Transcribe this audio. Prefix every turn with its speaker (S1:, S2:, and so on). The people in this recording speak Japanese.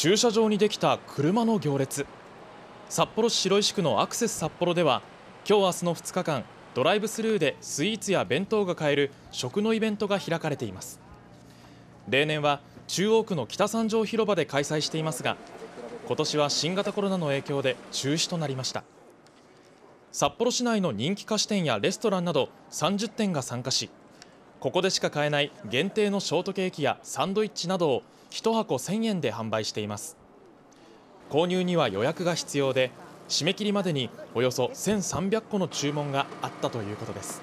S1: 駐車場にできた車の行列。札幌市白石区のアクセス札幌では今日明日の2日間ドライブスルーでスイーツや弁当が買える食のイベントが開かれています。例年は中央区の北三条広場で開催していますが今年は新型コロナの影響で中止となりました。札幌市内の人気菓子店やレストランなど30店が参加しここでしか買えない限定のショートケーキやサンドイッチなどを1箱1000円で販売しています。購入には予約が必要で締め切りまでにおよそ1300個の注文があったということです。